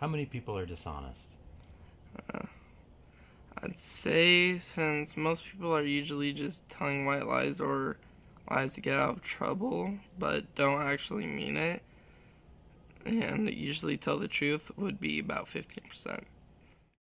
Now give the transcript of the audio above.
How many people are dishonest? Uh, I'd say since most people are usually just telling white lies or lies to get out of trouble, but don't actually mean it, and usually tell the truth, would be about 15%.